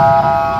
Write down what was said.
Música